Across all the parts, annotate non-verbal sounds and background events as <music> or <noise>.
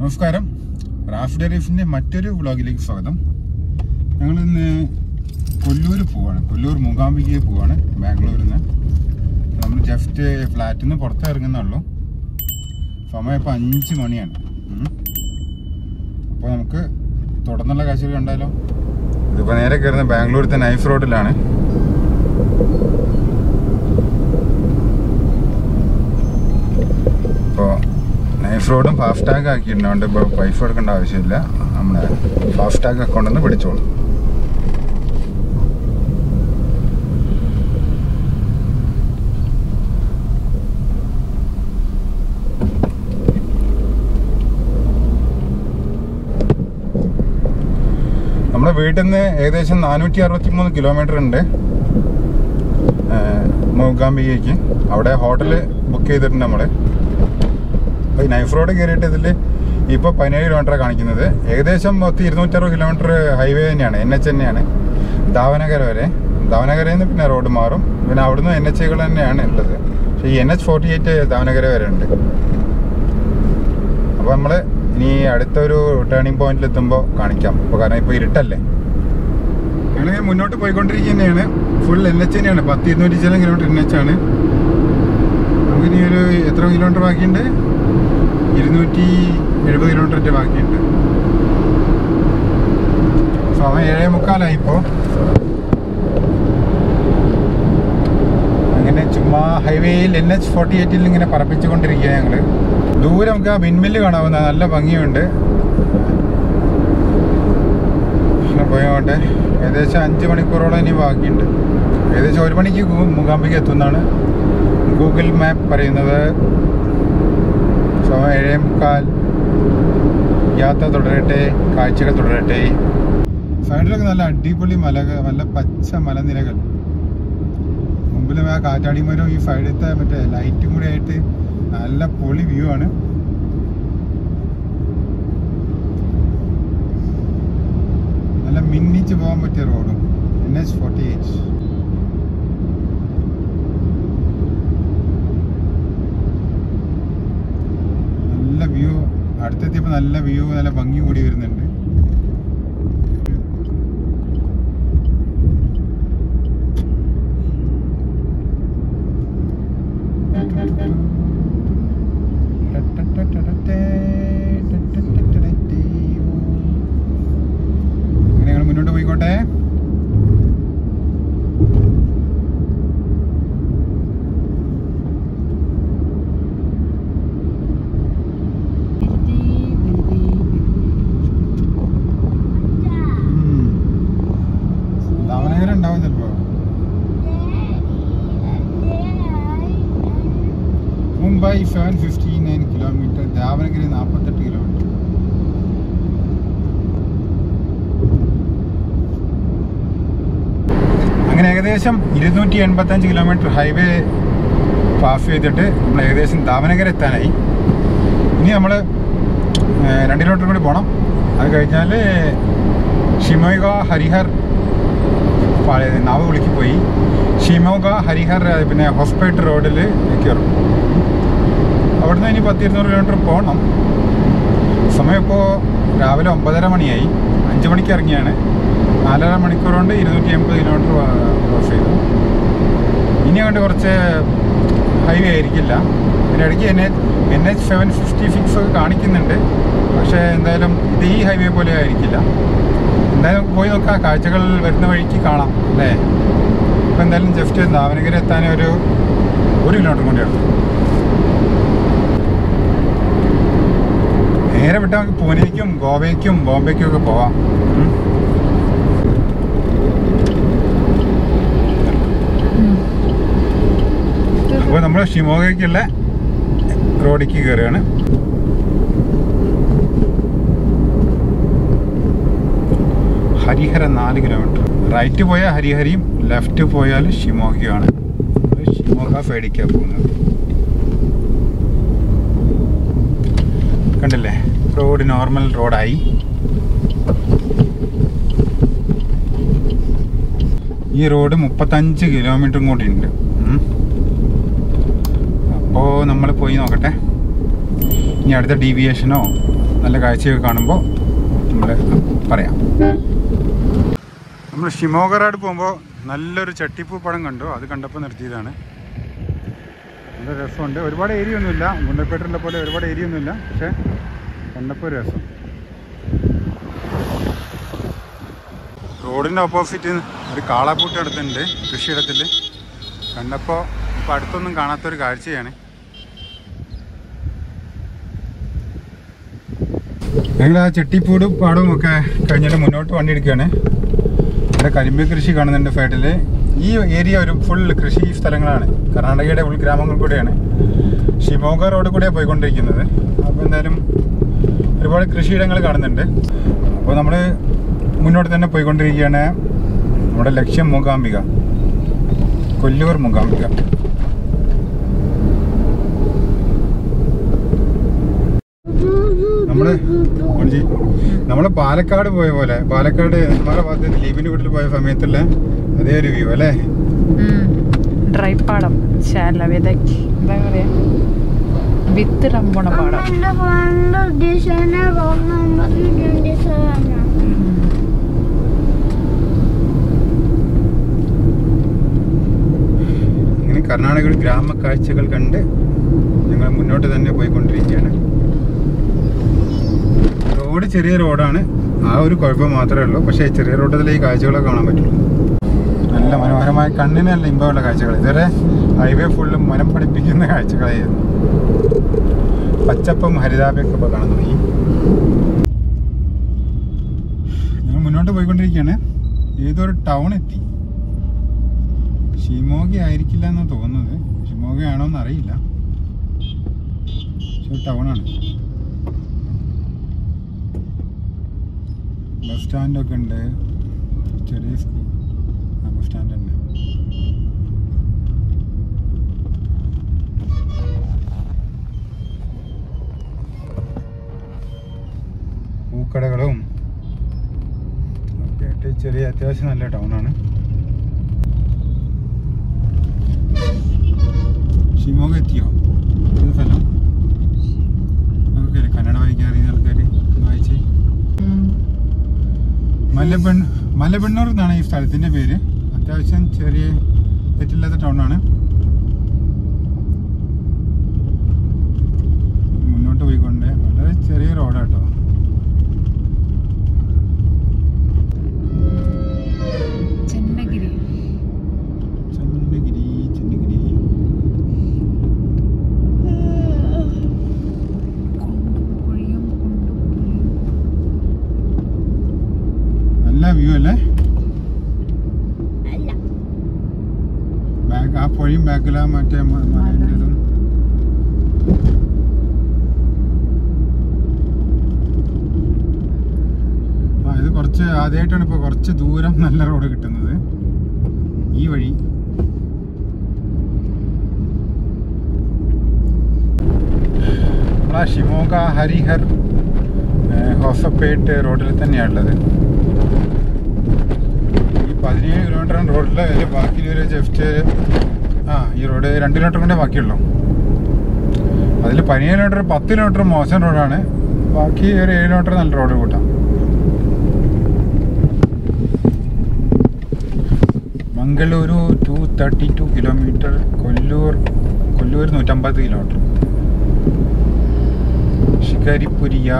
നമസ്കാരം. റാഫ് ഡെറീഫിന്റെ മറ്റൊരു വ്ളോഗിലേക്ക് സ്വാഗതം. ഞങ്ങൾ ഇന്ന് കൊല്ലൂർ പോവാണ്. കൊല്ലൂർ മൂകാംബികയിൽ പോവാണ് ബാംഗ്ലൂരിൽ നിന്ന് നമ്മൾ ജസ്റ്റ് ഫ്ലാറ്റിൽ നിന്ന് പുറത്ത് ഇറങ്ങുന്നുള്ളൂ സമയം ഇപ്പോൾ അഞ്ച് മണിയാണ്. അപ്പോൾ നമുക്ക് തുടർന്നുള്ള കാഴ്ചകൾ കണ്ടാലോ? ഇതിപ്പോൾ നേരെ കയറുന്ന ബാംഗ്ലൂരിലത്തെ നൈഫ് റോഡിലാണ്. നൈഫ് റോഡും ഫാസ്ടാഗ് ആക്കിയിട്ടുണ്ട് ഇപ്പോൾ പൈസ കൊടുക്കേണ്ട ആവശ്യമില്ല. നമ്മുടെ ഫാസ്ടാഗ് അക്കൗണ്ടിൽ നിന്ന് പിടിച്ചോളും. നമ്മുടെ വീട്ടിൽ നിന്ന് ഏകദേശം നാനൂറ്റി അറുപത്തി മൂന്ന് കിലോമീറ്റർ ഉണ്ട് മൂകാംബികയ്ക്ക്. അവിടെ ഹോട്ടൽ ബുക്ക് ചെയ്തിട്ടുണ്ട് നമ്മൾ അപ്പോൾ ഈ നൈഫ് റോഡ് കയറിയിട്ട് ഇതിൽ ഇപ്പോൾ പതിനേഴ് കിലോമീറ്ററാണ് കാണിക്കുന്നത്. ഏകദേശം മൊത്തം ഇരുന്നൂറ്ററുപത് കിലോമീറ്റർ ഹൈവേ തന്നെയാണ് എൻ എച്ച് തന്നെയാണ്. ദാവനഗര വരെ. ദാവനഗരയിൽ നിന്ന് പിന്നെ റോഡ് മാറും. പിന്നെ അവിടുന്ന് എൻ എച്ചുകൾ തന്നെയാണ് ഉള്ളത്. പക്ഷേ ഈ N H forty eight Davanagere വരെ ഉണ്ട്. അപ്പോൾ നമ്മൾ ഇനി അടുത്തൊരു ടേണിംഗ് പോയിന്റിൽ എത്തുമ്പോൾ കാണിക്കാം. അപ്പോൾ കാരണം ഇപ്പോൾ ഇരുട്ടല്ലേ? ഞങ്ങൾ മുന്നോട്ട് പോയിക്കൊണ്ടിരിക്കുന്നതാണ്. ഫുൾ എൻ എച്ച് തന്നെയാണ്. പത്ത് ഇരുന്നൂറ്റി ചില കിലോമീറ്റർ എൻ എച്ച് ആണ്. നമുക്കിനി ഒരു എത്ര കിലോമീറ്റർ ബാക്കിയുണ്ട്? ഇരുന്നൂറ്റി എഴുപത് കിലോമീറ്റർ ബാക്കിയുണ്ട്. സമയം ഏഴേ മുക്കാലായി ഇപ്പോൾ അങ്ങനെ ചുമ്മാ ഹൈവേയിൽ എൻ എച്ച് ഫോർട്ടി എയ്റ്റിൽ ഇങ്ങനെ പറപ്പിച്ചുകൊണ്ടിരിക്കുക ഞങ്ങൾ ദൂരെ നമുക്ക് ആ വിൻമില്ല് കാണാവുന്ന നല്ല ഭംഗിയുണ്ട്. പോയോട്ടെ ഏകദേശം അഞ്ച് മണിക്കൂറോളം ഇനി ബാക്കിയുണ്ട്. ഏകദേശം ഒരു മണിക്ക് മൂകാംബിക എത്തുന്നതാണ് ഗൂഗിൾ മാപ്പ് പറയുന്നത് സമയം ഏഴേ മുക്കാൽ യാത്ര തുടരട്ടെ കാഴ്ചകൾ തുടരട്ടെ. സൈഡിലൊക്കെ നല്ല അടിപൊളി മല നല്ല പച്ച മലനിരകൾ. മുമ്പിലും ആ കാറ്റാടിമരവും ഈ സൈഡിലത്തെ മറ്റേ ലൈറ്റും കൂടി ആയിട്ട് നല്ല പൊളി വ്യൂ ആണ്. നല്ല മിന്നിച്ച് പോകാൻ പറ്റിയ റോഡും എൻ എച്ച് ഫോർട്ടി എയ്റ്റ് നല്ല വ്യൂ അടുത്തെത്തിയപ്പോൾ നല്ല വ്യൂ നല്ല ഭംഗി കൂടി വരുന്നുണ്ട് അങ്ങനെ ഞങ്ങൾ മുന്നോട്ട് പോയിക്കോട്ടെ ഉം. ദാവനഗരം ഉണ്ടാവും ചിലപ്പോ Mumbai seven fifty nine kilometre Davanagere നാൽപ്പത്തെട്ട് കിലോമീറ്റർ അങ്ങനെ ഏകദേശം ഇരുന്നൂറ്റി എൺപത്തഞ്ച് കിലോമീറ്റർ ഹൈവേ പാസ് ചെയ്തിട്ട് നമ്മൾ ഏകദേശം ദാവനഗര എത്താനായി. ഇനി നമ്മൾ രണ്ട് കിലോമീറ്റർ കൂടി പോകണം അത് കഴിഞ്ഞാൽ ഷിമോഗ ഹരിഹർ നാവ് വിളിക്ക് പോയി. ഷിമോഗ ഹരിഹർ പിന്നെ ഹോസ്പേട്ട് റോഡിൽ കയറും. അവിടുന്ന് ഇനി പത്ത് ഇരുന്നൂറ് കിലോമീറ്റർ പോകണം സമയം ഇപ്പോൾ രാവിലെ ഒമ്പതര മണിയായി. അഞ്ച് മണിക്ക് ഇറങ്ങിയാണ്. നാലര മണിക്കൂർ കൊണ്ട് ഇരുന്നൂറ്റി എൺപത് കിലോമീറ്റർ ക്രോസ് ചെയ്തു. ഇനി അങ്ങോട്ട് കുറച്ച് ഹൈവേ ആയിരിക്കില്ല. ഇതിനിടയ്ക്ക് N H N H seven fifty six ഒക്കെ കാണിക്കുന്നുണ്ട്. പക്ഷേ എന്തായാലും ഇത് ഈ ഹൈവേ പോലെ ആയിരിക്കില്ല. എന്തായാലും പോയി നോക്കാം. കാഴ്ചകൾ വരുന്ന വഴിക്ക് കാണാം. അല്ലേ? ഇപ്പം എന്തായാലും ജസ്റ്റ് ദാവനഗിരി എത്താൻ ഒരു ഒരു കിലോമീറ്റർ കൂടിയാണ് നേരെ വിട്ടാൽ നമുക്ക് പൂനെക്കും ഗോവയ്ക്കും ബോംബെക്കും ഒക്കെ പോവാം. അപ്പോൾ നമ്മൾ ഷിമോഗയ്ക്കുള്ള റോഡിക്ക് കയറുകയാണ്. ഹരിഹര നാല് കിലോമീറ്റർ. റൈറ്റ് പോയാൽ ഹരിഹരിയും ലെഫ്റ്റ് പോയാൽ ഷിമോഗയാണ് ഷിമോഗ സൈഡിലേക്കാണ് പോകുന്നത്. കണ്ടില്ലേ? റോഡ് നോർമൽ റോഡായി. ഈ റോഡ് മുപ്പത്തഞ്ച് കിലോമീറ്ററും കൂടി ഉണ്ട്. അപ്പോൾ നമ്മൾ പോയി നോക്കട്ടെ. ഇനി അടുത്ത ഡീവിയേഷനോ നല്ല കാഴ്ചയൊക്കെ കാണുമ്പോൾ നമ്മൾ പറയാം. നമ്മൾ ഷിമോഗറാട് പോകുമ്പോൾ നല്ലൊരു ചട്ടിപ്പൂ പടം കണ്ടു. അത് കണ്ടപ്പോൾ നിർത്തിയതാണ്. നല്ല രസമുണ്ട്. ഒരുപാട് ഏരിയ ഒന്നുമില്ല. ഗുണ്ടൽപേട്ടറിലെ പോലെ ഒരുപാട് ഏരിയ ഒന്നുമില്ല. പക്ഷേ കണ്ടപ്പോൾ രസം. റോഡിന്റെ ഓപ്പോസിറ്റ് ഒരു കാളപ്പൂട്ട് അടുത്തുണ്ട് കൃഷിയിടത്തിൽ കണ്ടപ്പോൾ ഇപ്പോൾ അടുത്തൊന്നും കാണാത്തൊരു കാഴ്ചയാണ്. ഞങ്ങൾ ആ ചെട്ടിപ്പൂട് പാടവും ഒക്കെ കഴിഞ്ഞിട്ട് മുന്നോട്ട് വണ്ടി എടുക്കുകയാണ്. ഇവിടെ കരിമ്പ് കൃഷി കാണുന്നുണ്ട് ഫൈഡിൽ ഈ ഏരിയ ഒരു ഫുൾ കൃഷി സ്ഥലങ്ങളാണ്. കർണാടകയുടെ ഉൾഗ്രാമങ്ങൾ കൂടെയാണ്. ഷിമോഗ റോഡ് കൂടെ പോയിക്കൊണ്ടിരിക്കുന്നത്. അപ്പോൾ എന്തായാലും ഒരുപാട് കൃഷിയിടങ്ങൾ കാണുന്നുണ്ട്. അപ്പോൾ നമ്മൾ മുന്നോട്ട് തന്നെ പോയിക്കൊണ്ടിരിക്കുകയാണ്. നമ്മുടെ ലക്ഷ്യം മൂകാംബിക. കൊല്ലൂർ മൂകാംബിക. നമ്മൾ ഓൺജി നമ്മൾ പാലക്കാട് പോയ പോലെ പാലക്കാട് നമ്മുടെ ഭാഗത്ത് ലീവിന്റെ വീട്ടിൽ പോയ സമയത്തുള്ള അതേ ഒരു വ്യൂ അല്ലേ? ഡ്രൈപ്പാടം പറയാ? വിത്ത് പാടം. ഇങ്ങനെ കർണാടകയിൽ ഗ്രാമ കാഴ്ചകൾ കണ്ട് ഞങ്ങൾ മുന്നോട്ട് തന്നെ പോയിക്കൊണ്ടിരിക്കുകയാണ്. റോഡ് ചെറിയ റോഡാണ്. ആ ഒരു കുഴപ്പം മാത്രമേ ഉള്ളൂ. പക്ഷേ ചെറിയ റോഡിൽ ഈ കാഴ്ചകളൊക്കെ കാണാൻ പറ്റുള്ളൂ. നല്ല മനോഹരമായ കണ്ണിന് നല്ല ഇമ്പമുള്ള കാഴ്ചകൾ. ഇതുവരെ ഹൈവേ ഫുള്ളും മനം പഠിപ്പിക്കുന്ന കാഴ്ചകളായിരുന്നു. പച്ചപ്പും ഹരിതാപയൊക്കെ ഇപ്പോൾ കാണാൻ തുടങ്ങി. ഞങ്ങൾ മുന്നോട്ട് പോയിക്കൊണ്ടിരിക്കുകയാണ്. ഏതൊരു ടൗൺ എത്തി? ഷിമോഗ ആയിരിക്കില്ല എന്നാണ് തോന്നുന്നത്. ഷിമോഗ ആണോ എന്ന് അറിയില്ല. പക്ഷെ ടൗണാണ് ബസ് സ്റ്റാൻഡൊക്കെ ഉണ്ട്. ചെറിയ സ്കൂൾ ആ ബസ് സ്റ്റാൻഡ് തന്നെ. പൂക്കടകളും. ചെറിയ അത്യാവശ്യം നല്ല ടൗണാണ് ഷിമോഗ എത്തിയോ? സ്ഥലം? നമുക്കല്ലേ കന്നഡ വായിക്കാൻ അറിയുന്ന ആൾക്കാർ വായിച്ചേ മലബെൺ മലബെണ്ണൂർ എന്നാണ് ഈ സ്ഥലത്തിന്റെ പേര്. അത്യാവശ്യം ചെറിയ തെറ്റില്ലാത്ത ടൗണാണ് മുന്നോട്ട് പോയിക്കൊണ്ട് വളരെ ചെറിയ റോഡാട്ടോ ചെന്നഗിരി ചെന്നഗിരി ചെന്നഗിരി കുഴിയും കുണ്ടും കുഴിയും നല്ല വ്യൂ അല്ലേ അല്ല ബാക്ക് ആ പുഴയും ബാക്കിലാ മറ്റേ മ- മലേന്റെതും ആ ഇത് കുറച്ച് ആദ്യമായിട്ടാണ് ഇപ്പോൾ കുറച്ച് ദൂരം നല്ല റോഡ് കിട്ടുന്നത്. ഈ വഴി. നമ്മളാ ഷിമോഗ ഹരിഹർ ഹോസപ്പേട്ട് റോഡിൽ തന്നെയാണുള്ളത് ഈ പതിനേഴ് കിലോമീറ്ററാണ് റോഡിൽ അതിൽ ഒരു ജസ്റ്റ് ആ ഈ റോഡ് രണ്ട് കിലോമീറ്റർ കൊണ്ടേ ബാക്കിയുള്ളൂ. അതിൽ പതിനേഴ് കിലോമീറ്റർ പത്ത് കിലോമീറ്റർ മോശം റോഡാണ് ബാക്കി ഒരു ഏഴ് കിലോമീറ്റർ നല്ല റോഡ് കൂട്ടാം. Mangaluru two thirty two kilometre Kollur Kollur നൂറ്റമ്പത് കിലോമീറ്റർ ശികരിപുരിയ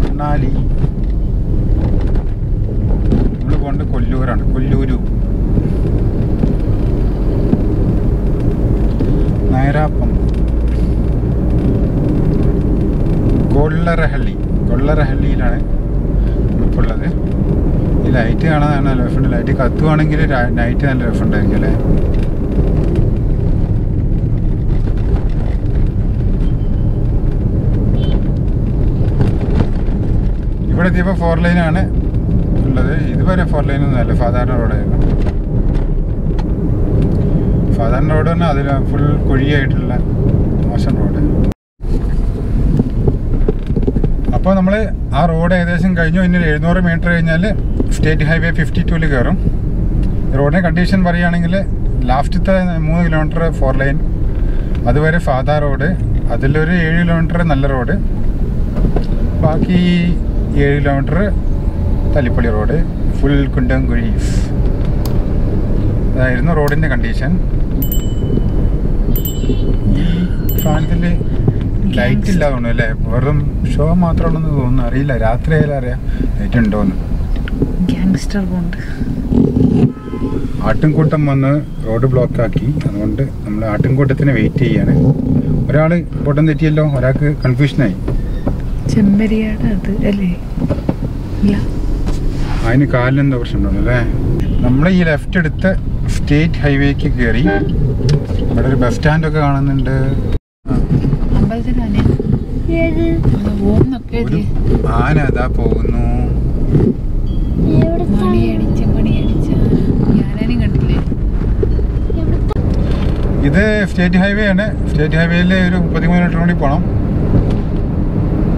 മണാലി നമ്മൾ പോകേണ്ടത് കൊല്ലൂരാണ് കൊല്ലൂരു നയരാപ്പം കൊള്ളറഹള്ളി കൊള്ളറഹള്ളിയിലാണ് ഇപ്പോൾ ഉള്ളത് ഈ ലൈറ്റ് കാണാൻ നല്ല രസമുണ്ട് ലൈറ്റ് കത്തുവാണെങ്കിൽ നൈറ്റ് നല്ല രസമുണ്ടായിരിക്കും അല്ലേ? ഇവിടെ എത്തിയപ്പോൾ ഫോർ ലൈനാണ് ഉള്ളത്. ഇതുവരെ ഫോർ ലൈൻ ഒന്നും അല്ല സാധാരണ റോഡായിരുന്നു സാധാരണ റോഡ് തന്നെ അതിൽ ഫുൾ കുഴിയായിട്ടുള്ള മോശം റോഡ് അപ്പോൾ നമ്മൾ ആ റോഡ് ഏകദേശം കഴിഞ്ഞു. ഇനി എഴുന്നൂറ് മീറ്റർ കഴിഞ്ഞാൽ സ്റ്റേറ്റ് ഹൈവേ ഫിഫ്റ്റി ടൂവിൽ കയറും റോഡിന്റെ കണ്ടീഷൻ പറയുകയാണെങ്കിൽ ലാസ്റ്റത്തെ മൂന്ന് കിലോമീറ്റർ ഫോർ ലൈൻ അതുവരെ സാധാ റോഡ് അതിലൊരു ഏഴ് കിലോമീറ്റർ നല്ല റോഡ് ബാക്കി ഏഴ് കിലോമീറ്റർ തല്ലിപ്പള്ളി റോഡ് ഫുൾ കുണ്ടം കുഴീസ് അതായിരുന്നു റോഡിന്റെ കണ്ടീഷൻ ഈ സാധനത്തിൽ ലൈറ്റ് ഇല്ല തോന്നുന്നു അല്ലേ? വെറും ഷോ മാത്രമാണെന്ന് തോന്നുന്നു. അറിയില്ല. രാത്രി ആയാലും അറിയാം. ലൈറ്റ് ഉണ്ടോന്ന്. ഗ്യാങ്സ്റ്റർ ബോണ്ട് ആട്ടിൻകൂട്ടം വന്ന് റോഡ് ബ്ലോക്ക് ആക്കി. അതുകൊണ്ട് നമ്മൾ ആട്ടിൻകൂട്ടത്തിന് വെയിറ്റ് ചെയ്യാണ്. ഒരാൾ പൊട്ടം തെറ്റിയല്ലോ ഒരാൾക്ക് കൺഫ്യൂഷനായി ചെമ്പരിയാട് അത് അല്ലേ? ഇല്ല. അതിന് കാലിനെന്തോ പ്രശ്നമുണ്ടല്ലോ അല്ലേ? നമ്മൾ ഈ ലെഫ്റ്റ് എടുത്ത് സ്റ്റേറ്റ് ഹൈവേക്ക് കയറി ഇവിടെ ഒരു ബസ് സ്റ്റാൻഡ് ഒക്കെ കാണുന്നുണ്ട്. ആന അതാ പോകുന്നു. ഇത് സ്റ്റേറ്റ് ഹൈവേ ആണ് സ്റ്റേറ്റ് ഹൈവേയിൽ ഒരു മുപ്പത്തി മൂന്ന് കിലോമീറ്റർ കൂടി പോകണം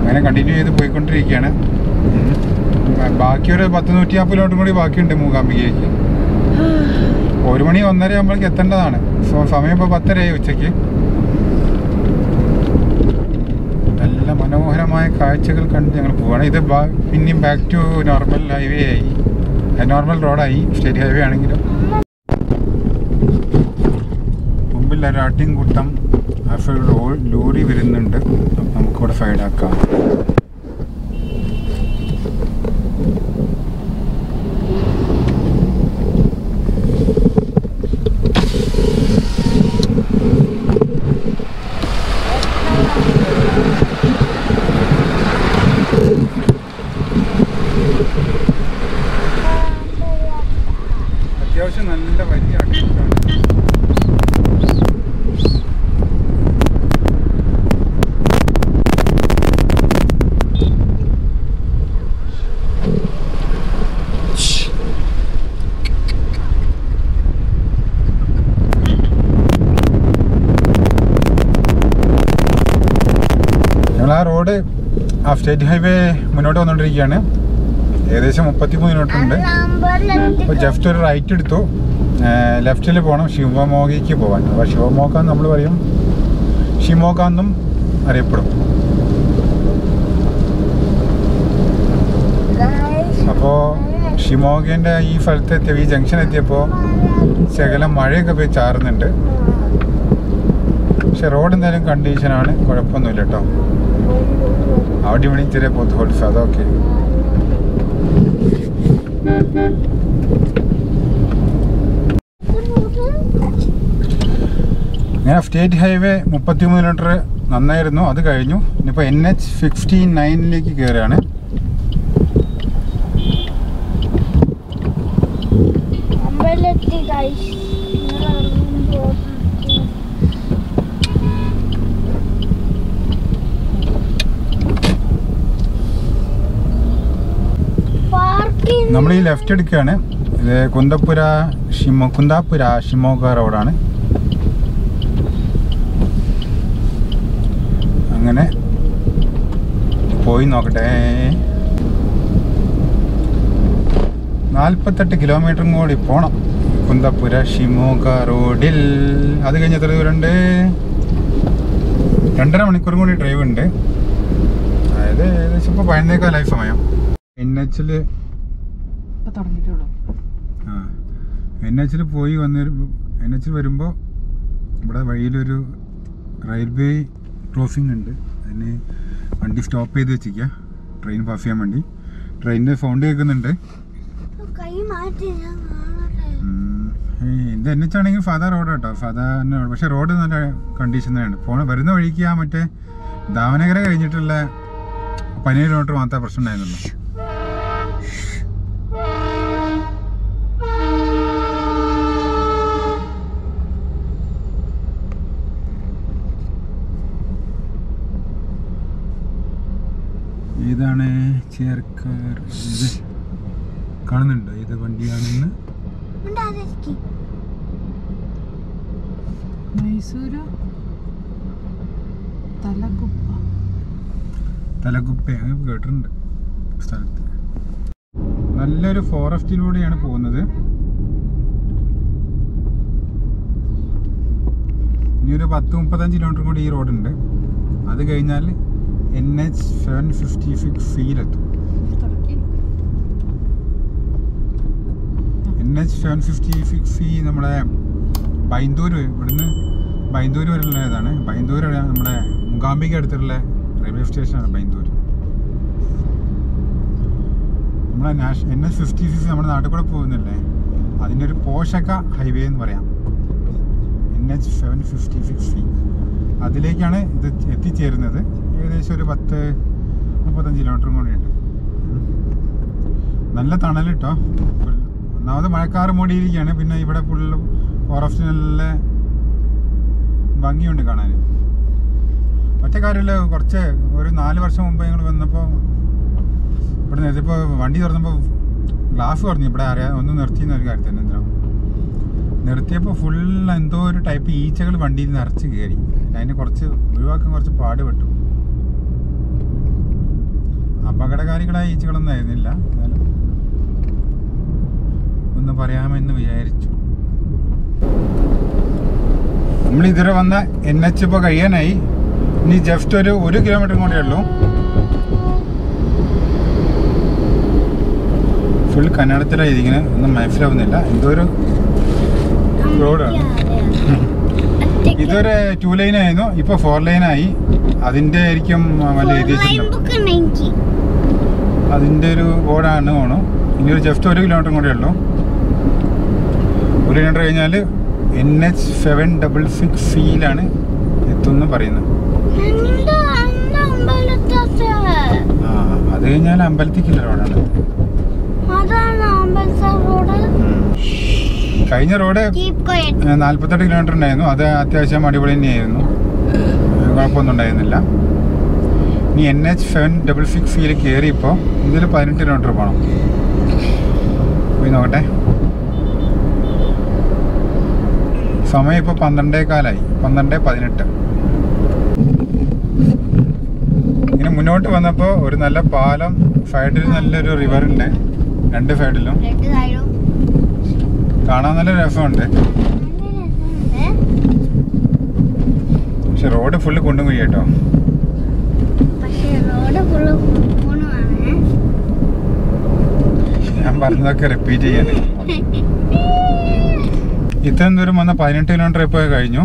അങ്ങനെ കണ്ടിന്യൂ ചെയ്ത് പോയിക്കൊണ്ടിരിക്കുകയാണ്. ബാക്കി ഒരു പത്ത് നൂറ്റി നാൽപ്പത് കിലോമീറ്റർ കൂടി ബാക്കിയുണ്ട് മൂകാംബികയ്ക്ക് <sighs> ഒരു മണി ഒന്നര ആകുമ്പോഴേക്ക് എത്തേണ്ടതാണ്. സോ സമയം ഇപ്പോൾ പത്തരയായി ഉച്ചയ്ക്ക്. നല്ല മനോഹരമായ കാഴ്ചകൾ കണ്ട് ഞങ്ങൾ പോവുകയാണ് ഇത് പിന്നെയും ബാക്ക് ടു നോർമൽ ഹൈവേ ആയി. നോർമൽ റോഡായി സ്റ്റേറ്റ് ഹൈവേ ആണെങ്കിലും. മുമ്പിൽ ഒരു ആട്ടിൻകൂട്ടം ലോറി വരുന്നുണ്ട്. നമുക്കിവിടെ സൈഡാക്കാം അത്യാവശ്യം നല്ല വലിയ ഞങ്ങൾ ആ റോഡ് ആ സ്റ്റേറ്റ് ഹൈവേ മുന്നോട്ട് വന്നുകൊണ്ടിരിക്കുകയാണ്. ഏകദേശം മുപ്പത്തിമൂന്ന് കിലോമീറ്റർ ഉണ്ട്. അപ്പോൾ ജസ്റ്റ് ഒരു റൈറ്റ് എടുത്തു. ലെഫ്റ്റിൽ പോകണം ശിവമോഗയ്ക്ക് പോകാൻ അപ്പോൾ ശിവമോഗ നമ്മൾ പറയും. ഷിമോഗ എന്നും അറിയപ്പെടും. അപ്പോൾ ഷിമോഗേന്റെ ഈ സ്ഥലത്ത് എത്തിയ ഈ ജംഗ്ഷൻ എത്തിയപ്പോൾ ശകലം മഴയൊക്കെ പോയി ചാറുന്നുണ്ട്. പക്ഷെ റോഡ് എന്തായാലും കണ്ടീഷനാണ് കുഴപ്പമൊന്നുമില്ല കേട്ടോ അവിടെ ഇവിടെ ചെറിയ പൊത്ത് ഹോൾസ് അതൊക്കെ. ഞാൻ സ്റ്റേറ്റ് ഹൈവേ മുപ്പത്തിമൂന്ന് കിലോമീറ്റർ നന്നായിരുന്നു. അത് കഴിഞ്ഞു. ഇനിയിപ്പോൾ എൻ എച്ച് ഫിഫ്റ്റി നയനിലേക്ക് കയറുകയാണ് നമ്മൾ ഈ ലെഫ്റ്റ് എടുക്കുകയാണ് ഇത് കുന്തപ്പുര ഷിമോ കുന്താപ്പുര ഷിമോഗ റോഡാണ്. അങ്ങനെ പോയി നോക്കട്ടെ. നാൽപ്പത്തെട്ട് കിലോമീറ്ററും കൂടി പോണം. കുന്തപ്പുര ഷിമോഗ റോഡിൽ. അത് കഴിഞ്ഞ് എത്ര ദൂരമുണ്ട്? രണ്ടര മണിക്കൂറും കൂടി ഡ്രൈവ് ഉണ്ട്. അതായത് ഏകദേശം ഇപ്പോൾ പതിനേക്കാലായി സമയം. എൻ എച്ചിൽ ഇപ്പൊ തുടങ്ങിയിട്ടുള്ളൂ. ആ. എൻ എച്ചിൽ പോയി വന്നൊരു എൻ എച്ചിൽ വരുമ്പോൾ ഇവിടെ വഴിയിലൊരു റെയിൽവേ ക്രോസിംഗ് ഉണ്ട്. അതിന് വണ്ടി സ്റ്റോപ്പ് ചെയ്ത് വെച്ചിരിക്കുക ട്രെയിൻ പാസ് ചെയ്യാൻ വേണ്ടി. ട്രെയിനിന്റെ സൗണ്ട് കേൾക്കുന്നുണ്ട്. ഇത് എൻ എച്ച് ആണെങ്കിൽ സാധാ റോഡ് കേട്ടോ സാധാ തന്നെ road. പക്ഷേ റോഡ് നല്ല കണ്ടീഷൻ തന്നെയാണ്. പോണ വരുന്ന വഴിക്ക് ആ മറ്റേ ദാവനഗര കഴിഞ്ഞിട്ടുള്ള പതിനേഴ് കിലോമീറ്റർ മാത്രമേ പ്രശ്നം ഉണ്ടായിരുന്നുള്ളൂ. ഏതാണ് ചേർക്കാർ. ഇത് കാണുന്നുണ്ടോ? ഏത് വണ്ടിയാണെന്ന്. മൈസൂര് തലകുപ്പ തലകുപ്പ കേട്ടിട്ടുണ്ട് സ്ഥലത്ത്. നല്ലൊരു ഫോറസ്റ്റിലൂടെയാണ് പോകുന്നത്. ഇനി ഒരു പത്ത് മുപ്പത്തഞ്ച് കിലോമീറ്റർ കൂടി ഈ റോഡുണ്ട്. അത് കഴിഞ്ഞാൽ N H seven fifty six സിയിലെത്തും N H seven fifty six C നമ്മുടെ ബൈന്തൂർ ഇവിടുന്ന് ബൈന്തൂർ വരെയുള്ള ഇതാണ്. ബൈന്തൂർ നമ്മുടെ അടുത്തുള്ള റെയിൽവേ സ്റ്റേഷനാണ് ബൈന്തൂർ നമ്മളെ നാഷ എൻ എച്ച് ഫിഫ്റ്റി സിക്സ് നമ്മുടെ നാട്ടിൽ കൂടെ പോകുന്നില്ലേ? അതിന്റെ ഒരു പോഷക ഹൈവേ എന്ന് പറയാം. N H seven fifty six അതിലേക്കാണ് ഇത് എത്തിച്ചേരുന്നത്. ഏകദേശം ഒരു പത്ത് മുപ്പത്തഞ്ച് കിലോമീറ്ററും കൂടിയുണ്ട്. നല്ല തണൽ കേട്ടോ ഒന്നാമത് മഴക്കാറ് മൂടിയിരിക്കുകയാണ്. പിന്നെ ഇവിടെ ഫുള്ള് ഫോറസ്റ്റ് നല്ല ഭംഗിയുണ്ട് കാണാൻ. ഒറ്റ കാര്യമില്ല കുറച്ച് ഒരു നാല് വർഷം മുമ്പ് ഞങ്ങൾ വന്നപ്പോൾ ഇവിടെ നിർത്തിയപ്പോൾ വണ്ടി തുറന്നപ്പോൾ ഗ്ലാസ് പറഞ്ഞു ഇവിടെ അറിയാം ഒന്ന് നിർത്തിയെന്ന ഒരു തന്നെ എന്തിനാ നിർത്തിയപ്പോൾ ഫുൾ എന്തോ ഒരു ടൈപ്പ് ഈച്ചകൾ വണ്ടിയിൽ നിറച്ച് കയറി. അതിന് കുറച്ച് ഒഴിവാക്കാൻ കുറച്ച് പാടുപെട്ടു. അപകടകാരികളായ ഈച്ചകളൊന്നും ആയിരുന്നില്ല. എന്നാലും ഒന്ന് പറയാമെന്ന് വിചാരിച്ചു. നമ്മൾ ഇതുവരെ വന്ന എൻ എച്ച് ഇപ്പോൾ കഴിയാനായി. ഇനി ജസ്റ്റ് ഒരു ഒരു കിലോമീറ്റർ കൂടെ ഉള്ളൂ. ഫുൾ കന്നഡത്തിലാണ് ഇതിങ്ങനെ ഒന്നും മനസ്സിലാവുന്നില്ല. എന്തോ ഒരു റോഡാണ് ഇതൊരു ടു ലൈൻ ആയിരുന്നു. ഇപ്പൊ ഫോർ ലൈൻ ആയി. അതിന്റെ ആയിരിക്കും വല്ല എഴുതിയിട്ടുണ്ട് അതിന്റെ ഒരു ഓടാണ് ഓണം. ഇനി ഒരു ജസ്റ്റ് ഒരു കിലോമീറ്റർ കൂടെ ഉള്ളൂ. ഒരു കിലോമീറ്റർ കഴിഞ്ഞാൽ N H seven double six സിയിലാണ് എത്തുമെന്ന് പറയുന്നത്. ആ അത് കഴിഞ്ഞാൽ അമ്പലത്തിക്കുള്ള റോഡാണ് കഴിഞ്ഞ റോഡ് നാൽപ്പത്തെട്ട് കിലോമീറ്റർ ഉണ്ടായിരുന്നു. അത് അത്യാവശ്യം അടിപൊളി തന്നെയായിരുന്നു. കുഴപ്പമൊന്നും ഉണ്ടായിരുന്നില്ല. ഇനി N H seven double six സിയിൽ കയറി ഇപ്പോൾ ഇതിൽ പതിനെട്ട് കിലോമീറ്റർ പോകണം പോയി നോക്കട്ടെ. സമയം ഇപ്പോൾ പന്ത്രണ്ടേ കാലായി. പന്ത്രണ്ട് പതിനെട്ട്. ഇങ്ങനെ മുന്നോട്ട് വന്നപ്പോൾ ഒരു നല്ല പാലം സൈഡിൽ നല്ലൊരു റിവർ ഉണ്ട്. രണ്ട് സൈഡിലും കാണാൻ നല്ല രസമുണ്ട്. പക്ഷെ റോഡ് ഫുള്ള് കുണ്ടും കുഴി കേട്ടോ പക്ഷെ റോഡ് ഫുള്ള് ഊണുമാണ് ഞാൻ പറഞ്ഞതൊക്കെ റിപ്പീറ്റ് ചെയ്യാൻ ഇത്രയും ദൂരം വന്ന പതിനെട്ട് കിലോമീറ്റർ ഇപ്പോൾ കഴിഞ്ഞു.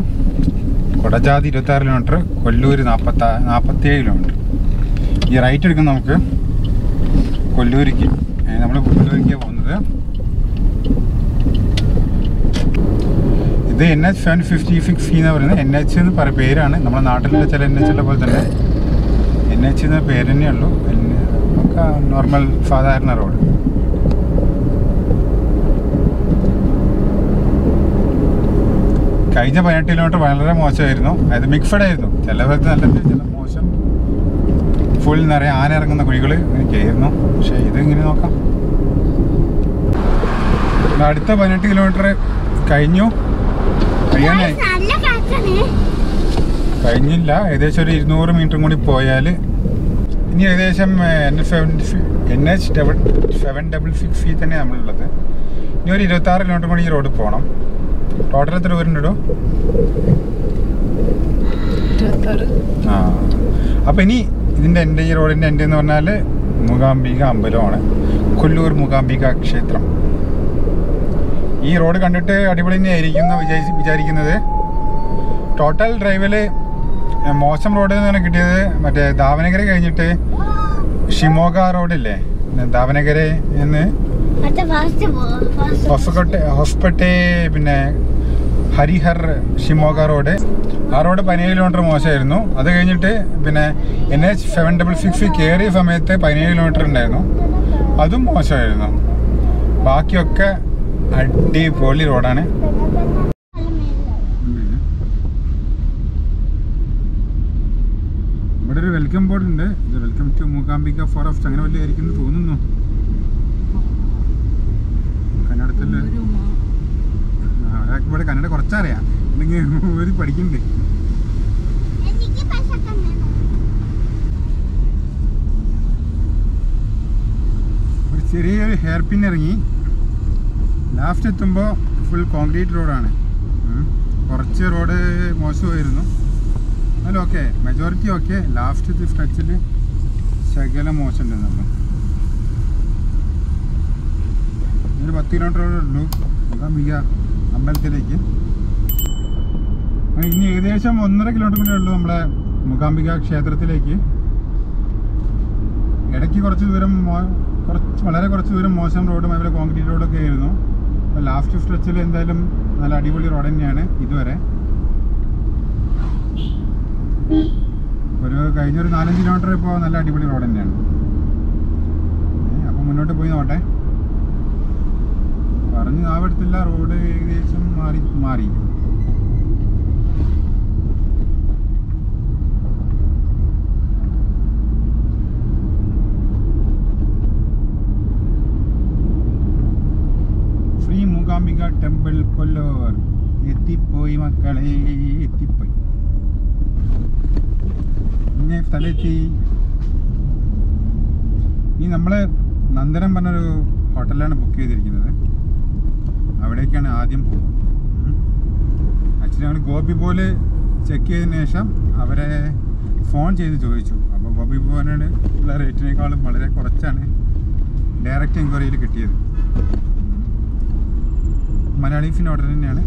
കൊടജാതി ഇരുപത്താറ് കിലോമീറ്റർ കൊല്ലൂർ നാൽപ്പത്തി നാൽപ്പത്തിയേഴ് കിലോമീറ്റർ ഈ റൈറ്റ് എടുക്കും നമുക്ക് കൊല്ലൂരിക്ക് നമ്മൾ കൊല്ലൂരിക്കാണ് പോകുന്നത്. ഇത് N H seven fifty six എന്ന് പറയുന്നത്. എൻ എച്ച് എന്ന് പറയുന്ന പേരാണ്. നമ്മുടെ നാട്ടിലുള്ള ചില എൻ എച്ച് പോലെ തന്നെ. എൻ എച്ച് എന്ന പേര് തന്നെ ഉള്ളൂ. നമുക്ക് നോർമൽ സാധാരണ റോഡ് കഴിഞ്ഞ പതിനെട്ട് കിലോമീറ്റർ വളരെ മോശമായിരുന്നു. അതായത് മിക്സഡ് ആയിരുന്നു. ചില സ്ഥലത്ത് നല്ലത് ചില മോശം ഫുൾ നിറയെ ആന ഇറങ്ങുന്ന കുഴികൾ എനിക്കായിരുന്നു. പക്ഷേ ഇത് ഇങ്ങനെ നോക്കാം? അടുത്ത പതിനെട്ട് കിലോമീറ്റർ കഴിഞ്ഞു. കഴിയാനായി. നല്ല കഴിഞ്ഞില്ല. ഏകദേശം ഒരു ഇരുന്നൂറ് മീറ്ററും കൂടി പോയാൽ ഇനി ഏകദേശം N seven N H double seven double six C തന്നെ നമ്മളുള്ളത്. ഇനി ഒരു ഇരുപത്താറ് കിലോമീറ്റർ കൂടി ഈ റോഡ് പോകണം ടോട്ടൽ എത്ര ഇരുപത്താറ്. ആ. അപ്പം ഇനി ഇതിന്റെ എന്റെ ഈ റോഡിന്റെ എന്റെ എന്ന് പറഞ്ഞാൽ മൂകാംബിക അമ്പലമാണ്. കൊല്ലൂർ മൂകാംബിക ക്ഷേത്രം. ഈ റോഡ് കണ്ടിട്ട് അടിപൊളി തന്നെയായിരിക്കും എന്ന് വിചാരിച്ച് വിചാരിക്കുന്നത്. ടോട്ടൽ ഡ്രൈവിൽ മോശം റോഡിൽ നിന്നാണ് കിട്ടിയത്? മറ്റേ ദാവനഗര കഴിഞ്ഞിട്ട് ഷിമോഗ റോഡില്ലേ? ദാവനഗര എന്ന് ഹൊസ്പെട്ടെ പിന്നെ ഹരിഹർ ഷിമോഗ റോഡ്. ആ റോഡ് പതിനേഴ് കിലോമീറ്റർ മോശമായിരുന്നു. അത് കഴിഞ്ഞിട്ട് പിന്നെ N H seven double six കയറിയ സമയത്ത് പതിനേഴ് കിലോമീറ്റർ ഉണ്ടായിരുന്നു. അതും മോശമായിരുന്നു. ബാക്കിയൊക്കെ അടിപൊളി റോഡാണ് ഇവിടെ ഒരു വെൽക്കം ബോർഡ് ഉണ്ട്. ഇത് വെൽക്കം ടു മൂകാംബിക ഫോറസ്റ്റ് അങ്ങനെ വലിയ ആയിരിക്കും എന്ന് തോന്നുന്നു. കന്നഡത്തിൽ ഒരാൾക്ക് ഇവിടെ കന്നഡ കുറച്ചറിയാം. അല്ലെങ്കിൽ ഒരു പഠിക്കുന്നുണ്ട് എനിക്ക് പൈസ തന്നെ ഒരു ചെറിയൊരു ഹെയർ പിൻ ഇറങ്ങി. ലാസ്റ്റ് എത്തുമ്പോൾ ഫുൾ കോൺക്രീറ്റ് റോഡാണ്. കുറച്ച് റോഡ് മോശമായിരുന്നു. അല്ല ഓക്കെ മെജോറിറ്റി ഓക്കെ ലാസ്റ്റ് സ്ട്രെച്ചിൽ ശകല മോശമുണ്ട് നമ്മൾ ഒരു പത്ത് കിലോമീറ്റർ ഉള്ളൂ. മിക അമ്പലത്തിലേക്ക്. ഇനി ഏകദേശം ഒന്നര കിലോമീറ്റർ ഉള്ളൂ നമ്മളെ മൂകാംബിക ക്ഷേത്രത്തിലേക്ക്. ഇടയ്ക്ക് കുറച്ച് ദൂരം കുറച്ച് വളരെ കുറച്ച് ദൂരം മോശം റോഡും അതുപോലെ കോൺക്രീറ്റ് റോഡൊക്കെ ആയിരുന്നു. അപ്പോൾ ലാസ്റ്റ് സ്ട്രെച്ചിൽ എന്തായാലും നല്ല അടിപൊളി റോഡ് തന്നെയാണ് ഇതുവരെ. ഒരു കഴിഞ്ഞൊരു നാലഞ്ച് കിലോമീറ്റർ ഇപ്പോൾ നല്ല അടിപൊളി റോഡ് തന്നെയാണ്. അപ്പോൾ മുന്നോട്ട് പോയി നോട്ടെ പറഞ്ഞ് നാവെടുത്തില്ല റോഡ് ഏകദേശം മാറി മാറി. ശ്രീ മൂകാംബിക ടെമ്പിൾ കൊല്ലൂർ. എത്തിപ്പോയി മക്കളെ എത്തിപ്പോയി ഇങ്ങനെ സ്ഥലമെത്തി ഈ നമ്മളെ നന്ദനം പറഞ്ഞൊരു ഹോട്ടലിലാണ് ബുക്ക് ചെയ്തിരിക്കുന്നത്. അവിടേക്കാണ് ആദ്യം പോകുന്നത്. ആക്ച്വലി ഞങ്ങൾ ഗോപി പോലെ ചെക്ക് ചെയ്തതിന് ശേഷം അവരെ ഫോൺ ചെയ്ത് ചോദിച്ചു. അപ്പോൾ ഗോപി പോലാണ് ഉള്ള റേറ്റിനേക്കാളും വളരെ കുറച്ചാണ് ഡയറക്റ്റ് എൻക്വയറിയിൽ കിട്ടിയത്. മലയാളീസിന്റെ ഓർഡർ തന്നെയാണ്.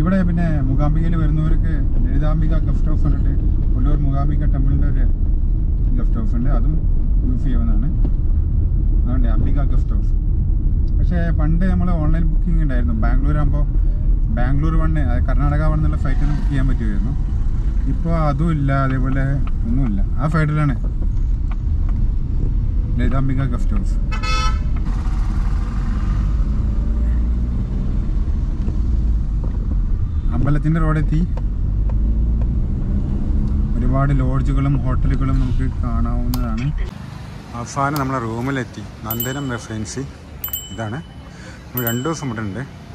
ഇവിടെ പിന്നെ മൂകാംബികയിൽ വരുന്നവർക്ക് ലളിതാംബിക ഗസ്റ്റ് ഹൗസ് ഉണ്ട്. കൊല്ലൂർ മൂകാംബിക ടെമ്പിളിന്റെ ഒരു ഗസ്റ്റ് ഹൗസ് ഉണ്ട്. അതും യൂസ് ചെയ്യാവുന്നതാണ് അതുകൊണ്ട് അംബിക ഗസ്റ്റ് ഹൗസ് പക്ഷേ പണ്ട് നമ്മൾ ഓൺലൈൻ ബുക്കിംഗ് ഉണ്ടായിരുന്നു. ബാംഗ്ലൂർ ആകുമ്പോൾ ബാംഗ്ലൂർ വണ്ണ് കർണാടക വണ്ണെന്നുള്ള ഫ്ലൈറ്റിൽ ബുക്ക് ചെയ്യാൻ പറ്റുമായിരുന്നു. ഇപ്പോൾ അതും ഇല്ല അതേപോലെ ഒന്നുമില്ല ആ ഫ്ലൈറ്റിലാണ് ലളിതാംബിക ഗസ്റ്റ് ഹൗസ് അമ്പലത്തിന്റെ റോഡെത്തി ഒരുപാട് ലോഡ്ജുകളും ഹോട്ടലുകളും നമുക്ക് കാണാവുന്നതാണ്. അവസാനം നമ്മളെ റൂമിലെത്തി. നന്ദനം റെസിഡൻസി ഇതാണ്. രണ്ട് ദിവസം ഇവിടെ ഉണ്ട്.